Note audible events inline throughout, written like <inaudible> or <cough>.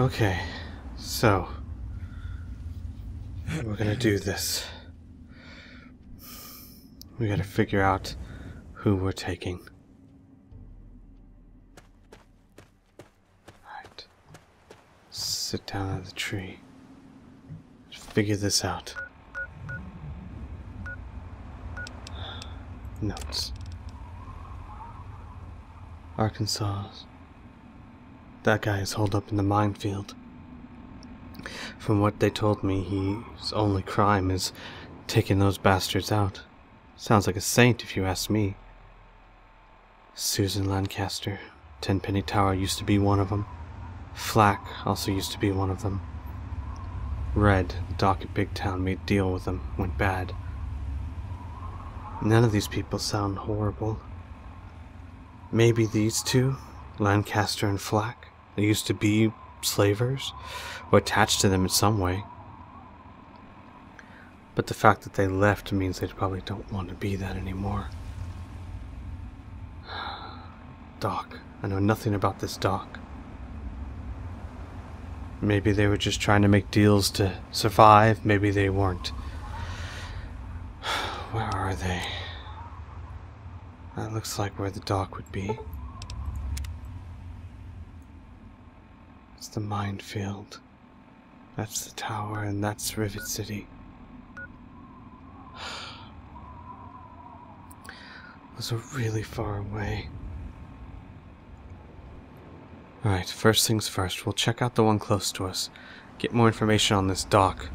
Okay, so we're gonna do this. We gotta figure out who we're taking. Right. Sit down under the tree. Figure this out. Notes. Arkansas. That guy is holed up in the minefield. From what they told me, his only crime is taking those bastards out. Sounds like a saint if you ask me. Susan Lancaster, Tenpenny Tower used to be one of them. Flak also used to be one of them. Red, the doc at Big Town, made deal with them, went bad. None of these people sound horrible. Maybe these two, Lancaster and Flak, they used to be slavers, or attached to them in some way. But the fact that they left means they probably don't want to be that anymore. <sighs> Doc. I know nothing about this doc. Maybe they were just trying to make deals to survive. Maybe they weren't. <sighs> Where are they? That looks like where the dock would be. The minefield. That's the tower, and that's Rivet City. <sighs> Those are really far away. Alright, first things first, we'll check out the one close to us. Get more information on this doc.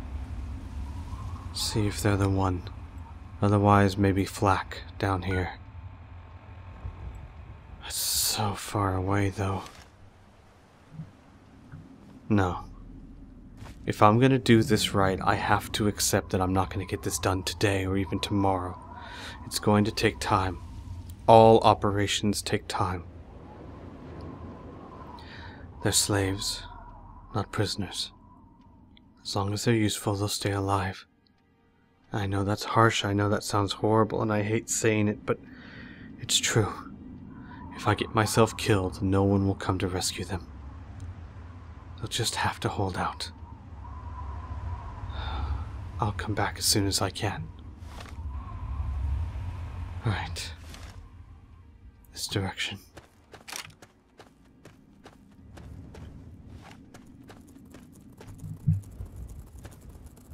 See if they're the one. Otherwise, maybe Flak down here. That's so far away, though. No. If I'm gonna do this right, I have to accept that I'm not gonna get this done today or even tomorrow. It's going to take time. All operations take time. They're slaves, not prisoners. As long as they're useful, they'll stay alive. I know that's harsh, I know that sounds horrible, and I hate saying it, but it's true. If I get myself killed, no one will come to rescue them. They'll just have to hold out. I'll come back as soon as I can. Alright. This direction.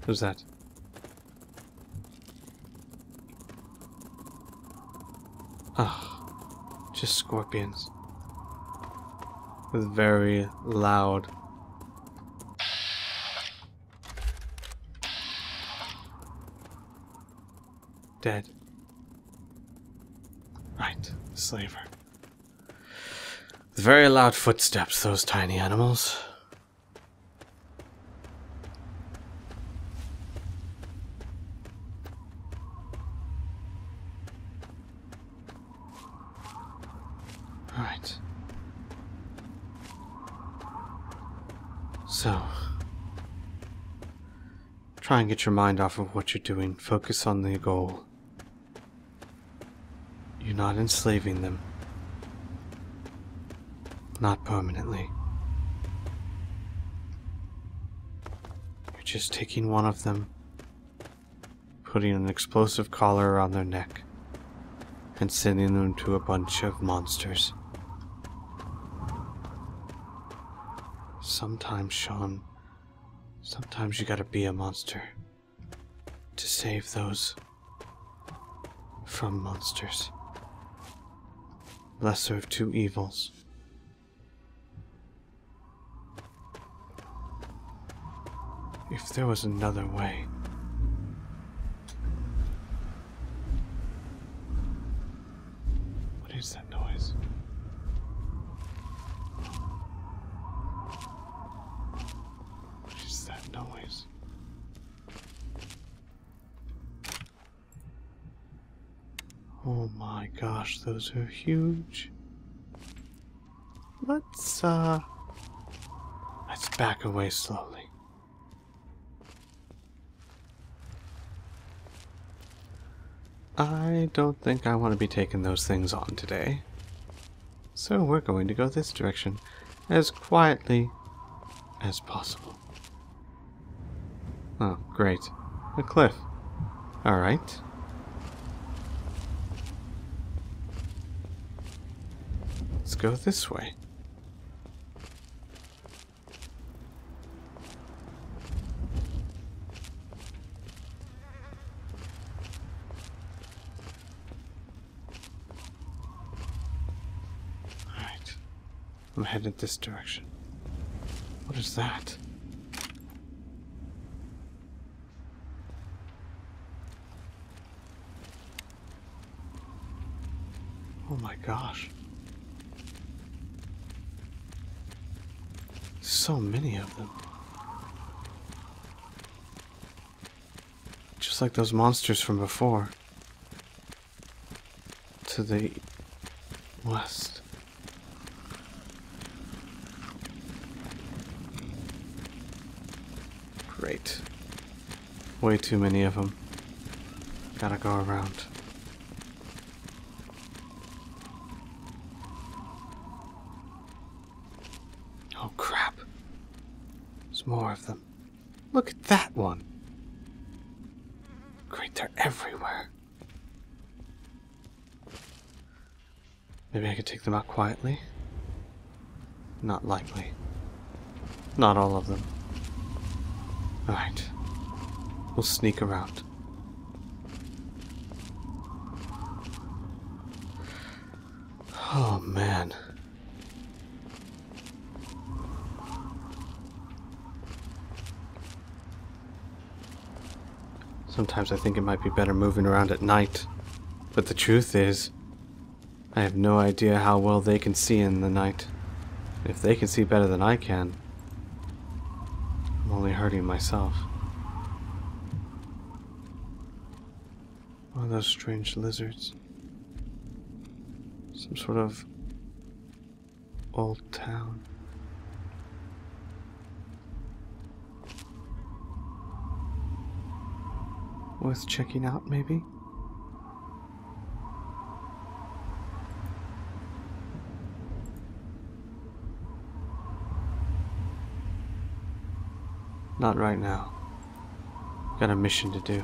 Who's that? Ah, just scorpions. With very loud. Dead. Right, slaver. Very loud footsteps, those tiny animals. Right. So, try and get your mind off of what you're doing. Focus on the goal. You're not enslaving them. Not permanently. You're just taking one of them, putting an explosive collar around their neck, and sending them to a bunch of monsters. Sometimes, Sean, sometimes you gotta be a monster to save those from monsters. Lesser of two evils. If there was another way. What is that noise? What is that noise? Oh my gosh, those are huge. Let's, uh. Let's back away slowly. I don't think I want to be taking those things on today. So we're going to go this direction, as quietly as possible. Oh, great. A cliff. Alright. Let's go this way. Alright. I'm headed this direction. What is that? Oh my gosh. So many of them. Just like those monsters from before. To the west. Great. Way too many of them. Gotta go around. Oh crap. More of them. Look at that one. Great, they're everywhere. Maybe I could take them out quietly? Not likely. Not all of them. Alright. We'll sneak around. Oh man. Sometimes I think it might be better moving around at night. But the truth is, I have no idea how well they can see in the night. If they can see better than I can, I'm only hurting myself. One of those strange lizards. Some sort of old town. Worth checking out, maybe? Not right now. Got a mission to do.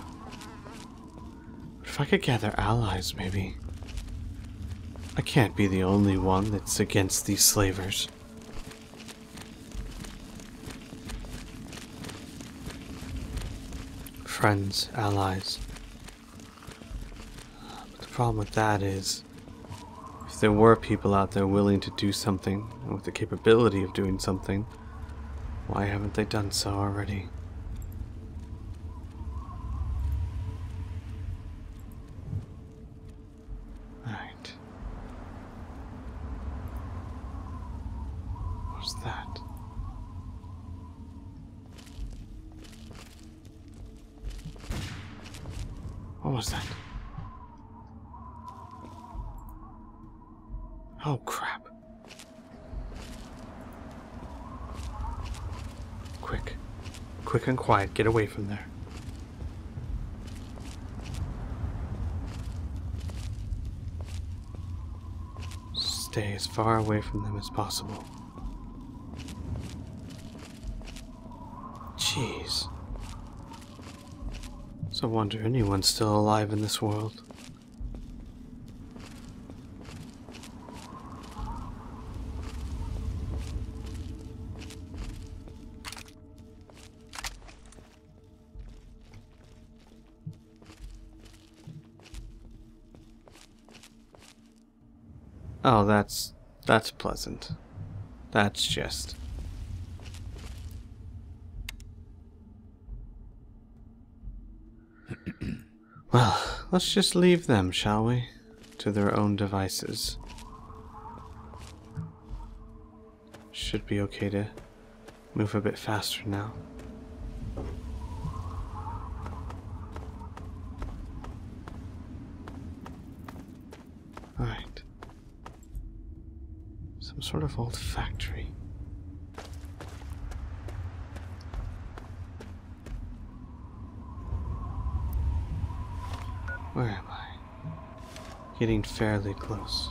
But if I could gather allies, maybe. I can't be the only one that's against these slavers. Friends, allies. But the problem with that is, if there were people out there willing to do something, and with the capability of doing something, why haven't they done so already? Alright. What's that? What was that? Oh crap. Quick. Quick and quiet. Get away from there. Stay as far away from them as possible. Jeez. It's a wonder anyone's still alive in this world. Oh, that's that's pleasant. That's just <clears throat> Well, let's just leave them, shall we? To their own devices. Should be okay to move a bit faster now. sort of old factory. Where am I? Getting fairly close.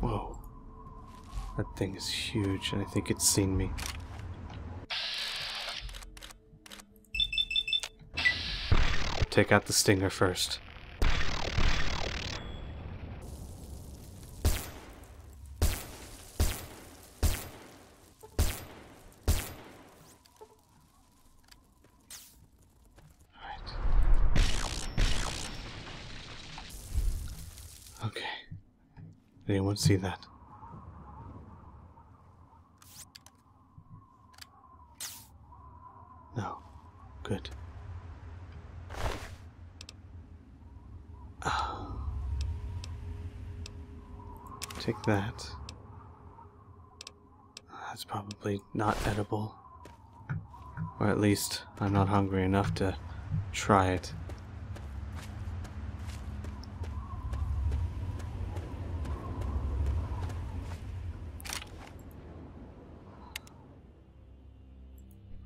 Whoa. That thing is huge and I think it's seen me. Take out the stinger first. Okay. Anyone see that? No. Good. Ah. Take that. That's probably not edible. Or at least I'm not hungry enough to try it.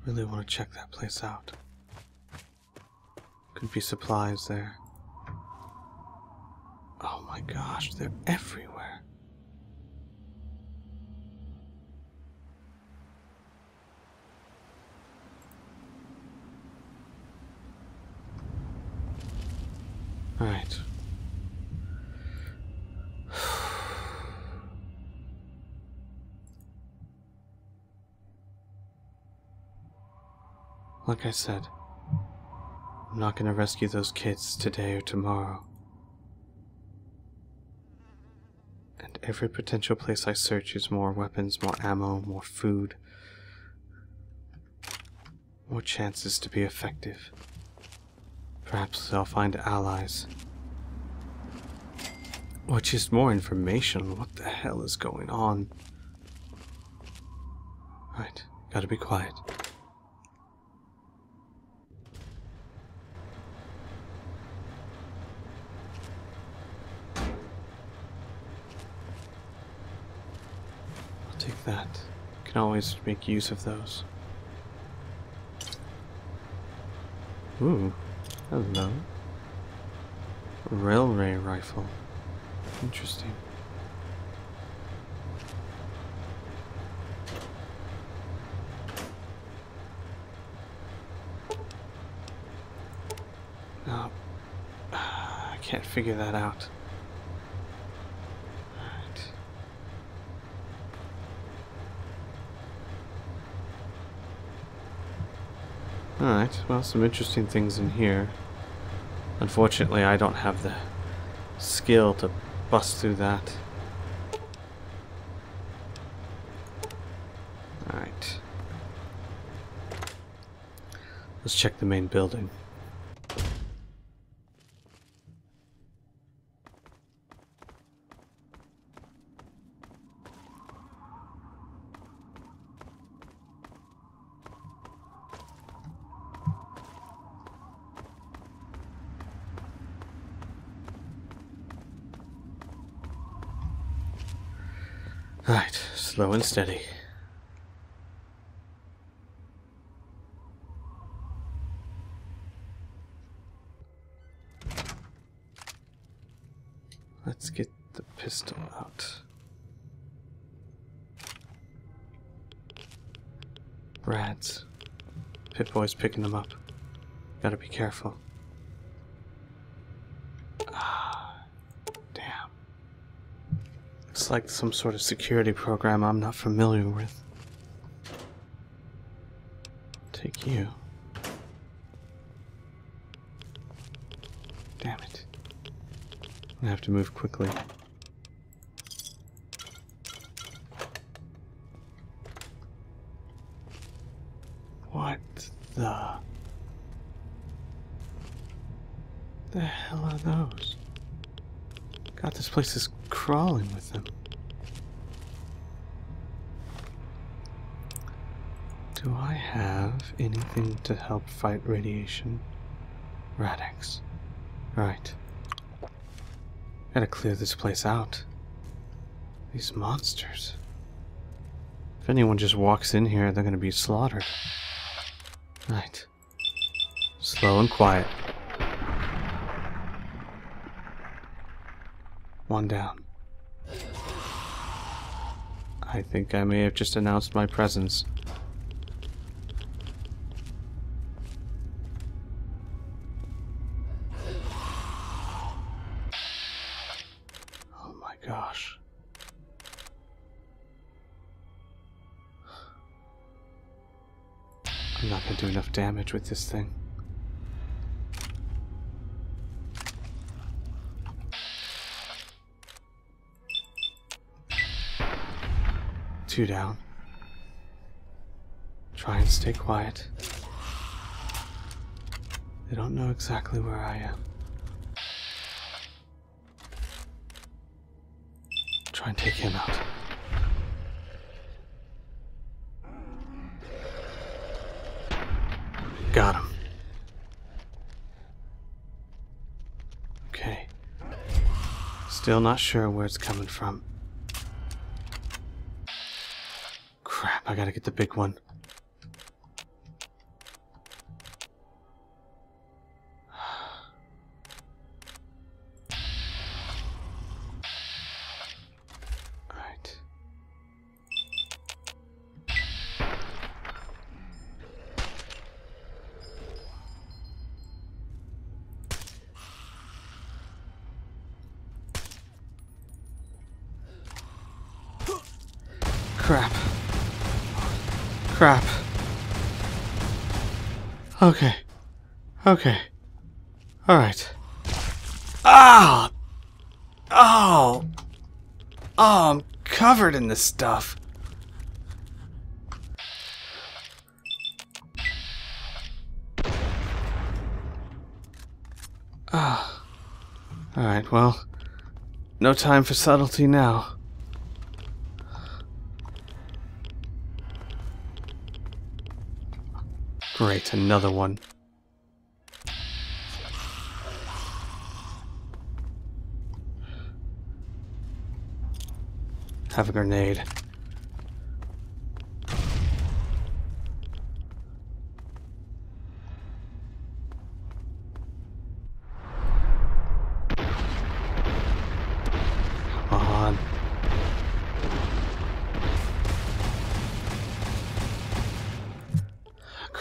Really want to check that place out. Could be supplies there. Oh my gosh, they're everywhere. Alright. <sighs> Like I said, I'm not going to rescue those kids today or tomorrow. And every potential place I search is more weapons, more ammo, more food, more chances to be effective. Perhaps I'll find allies. Or just more information what the hell is going on. Right, gotta be quiet. I'll take that. Can always make use of those. Ooh, hello. Railway rifle. Interesting. No. Oh. <sighs> I can't figure that out. Alright. Alright, well, some interesting things in here. Unfortunately, I don't have the skill to bust through that. Alright. Let's check the main building. Alright, slow and steady. Let's get the pistol out. Rats. Pip-Boy's picking them up. Gotta be careful. Ah, damn. Like some sort of security program I'm not familiar with. Take you. Damn it. I have to move quickly. What the? The hell are those? God, this place is crawling with them. Do I have anything to help fight radiation? Rad-X. Right. Gotta clear this place out. These monsters. If anyone just walks in here, they're gonna be slaughtered. Right. Slow and quiet. One down. I think I may have just announced my presence. Damage with this thing. Two down. Try and stay quiet. They don't know exactly where I am. Try and take him out. Got him. Okay. Still not sure where it's coming from. Crap, I gotta get the big one. Crap. Okay. Okay. Alright. Ah! Oh! Oh, I'm covered in this stuff. Ah. Alright, well, no time for subtlety now. Great, another one. Have a grenade. Come on.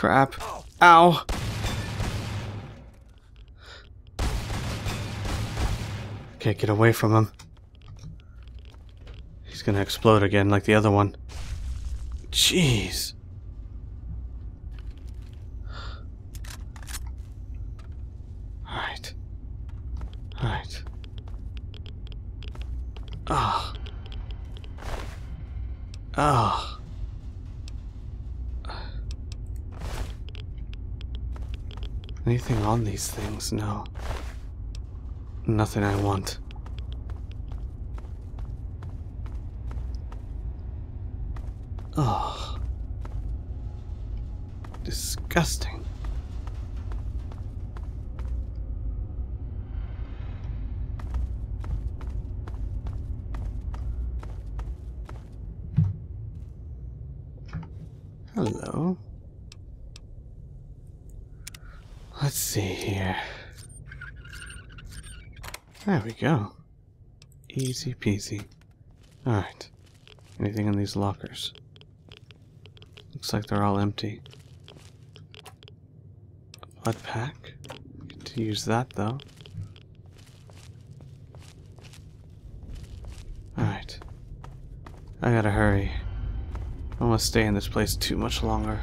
Crap. Ow. Can't get away from him. He's gonna explode again like the other one. Jeez. Alright. Ah. Ah. Anything on these things? No. Nothing I want. Oh. Disgusting. Hello. Let's see here. There we go. Easy peasy. Alright. Anything in these lockers? Looks like they're all empty. Blood pack. Get to use that though. Alright. I gotta hurry. I don't want to stay in this place too much longer.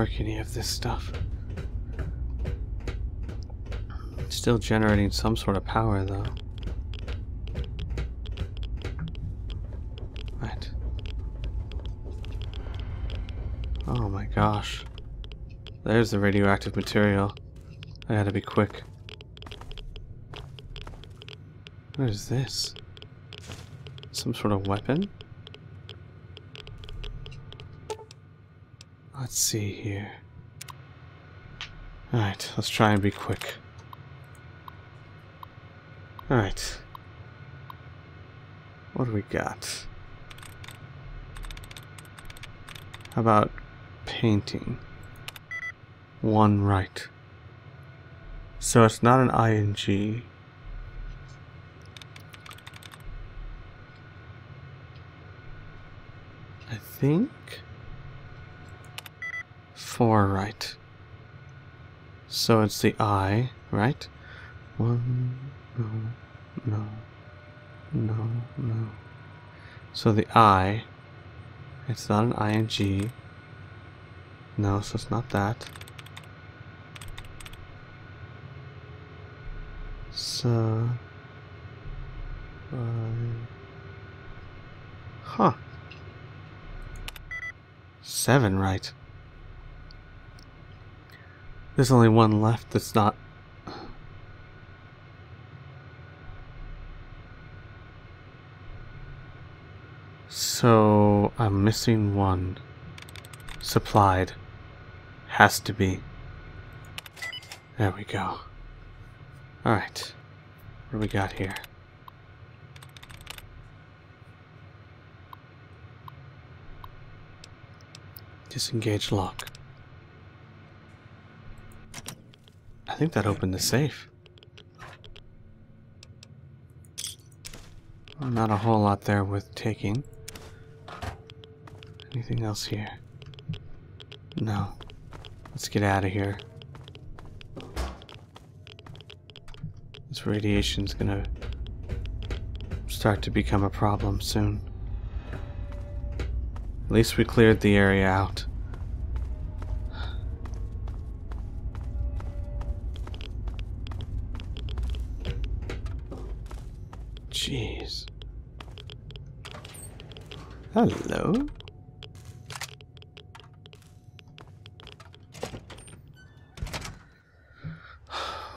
Work any of this stuff. It's still generating some sort of power, though. Right. Oh my gosh. There's the radioactive material. I gotta be quick. What is this? Some sort of weapon? Let's see here. Alright, let's try and be quick. Alright. What do we got? How about painting? One right. So it's not an ing. I think four right. So it's the I, right? One, no, no, no, no. So the I, it's not an ing. No, so it's not that. So, uh, huh. Seven, right. There's only one left that's not... So, I'm missing one. Supplied. Has to be. There we go. Alright. What do we got here? Disengage lock. I think that opened the safe. Not a whole lot there worth taking. Anything else here? No. Let's get out of here. This radiation's gonna start to become a problem soon. At least we cleared the area out. Hello?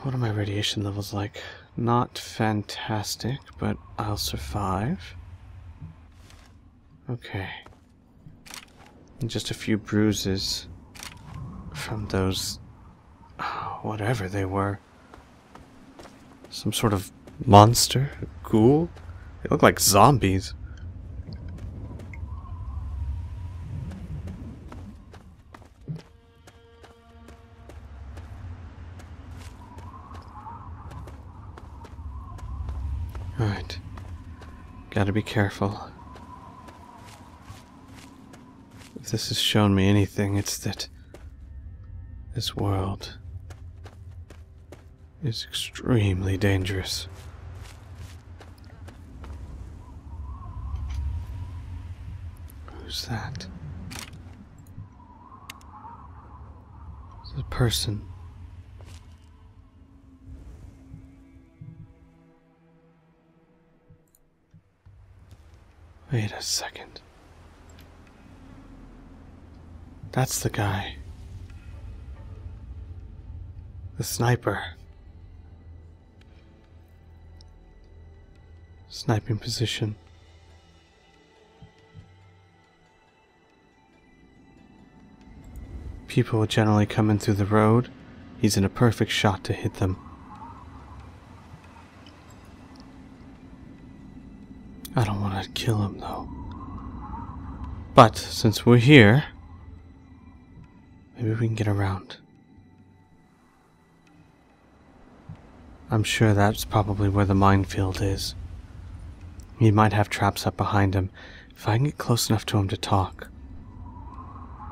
What are my radiation levels like? Not fantastic, but I'll survive. Okay. And just a few bruises from those. whatever they were. Some sort of monster? Ghoul? They look like zombies. Gotta be careful. If this has shown me anything, it's that this world is extremely dangerous. Who's that? It's a person. Wait a second. That's the guy. The sniper. Sniping position. People will generally come in through the road. He's in a perfect shot to hit them. I don't want to kill him though. But since we're here, maybe we can get around. I'm sure that's probably where the minefield is. He might have traps up behind him if I can get close enough to him to talk.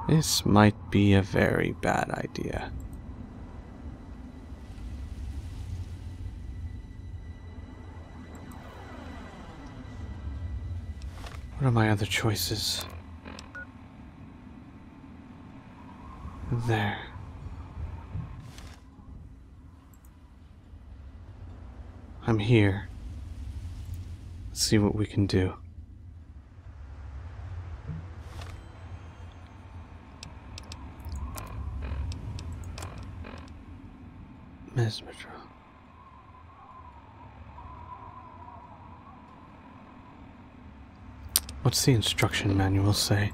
This might be a very bad idea. What are my other choices? There. I'm here. Let's see what we can do. Mesmetra. What's the instruction manual say?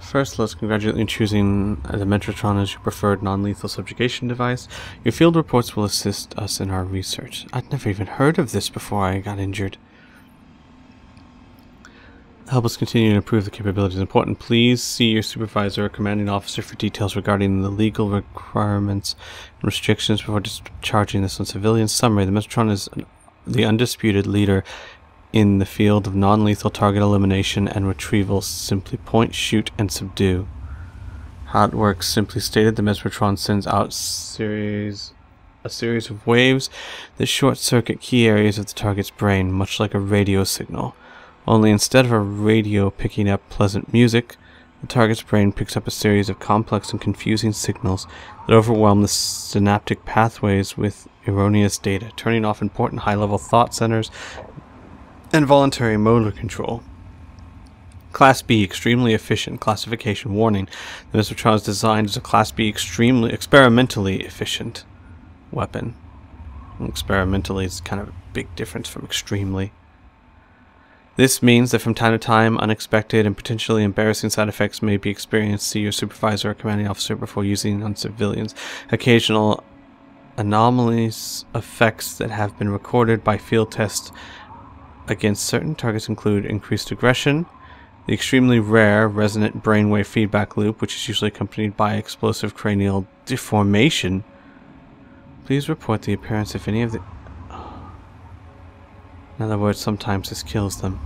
First, let's congratulate you on choosing the Mesmetron as your preferred non-lethal subjugation device. Your field reports will assist us in our research. I'd never even heard of this before I got injured. Help us continue to improve the capabilities. Important. Please see your supervisor or commanding officer for details regarding the legal requirements and restrictions before discharging this on civilians. Summary: The Mesmetron is the undisputed leader in the field of non-lethal target elimination and retrieval. Simply point, shoot, and subdue. How it works. Simply stated, the Mesmetron sends out series a series of waves that short-circuit key areas of the target's brain, much like a radio signal. Only instead of a radio picking up pleasant music, the target's brain picks up a series of complex and confusing signals that overwhelm the synaptic pathways with erroneous data, turning off important high-level thought centers and voluntary motor control. Class B, extremely efficient classification warning. The Mesmetron is designed as a Class B, extremely experimentally efficient weapon. Experimentally is kind of a big difference from extremely. This means that from time to time, unexpected and potentially embarrassing side effects may be experienced. See your supervisor or commanding officer before using on civilians. Occasional anomalies effects that have been recorded by field tests against certain targets include increased aggression, the extremely rare resonant brainwave feedback loop, which is usually accompanied by explosive cranial deformation. Please report the appearance of any of the in other words, sometimes this kills them.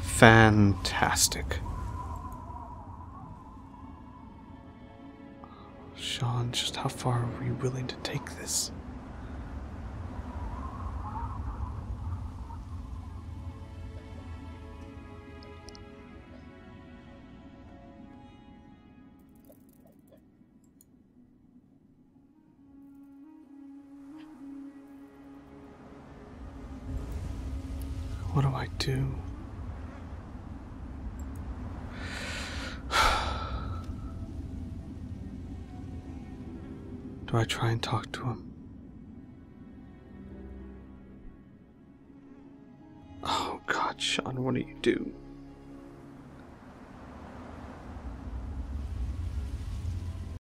Fantastic. Sean, just how far are we willing to take this? Do? <sighs> Do I try and talk to him? Oh God, Sean, what do you do?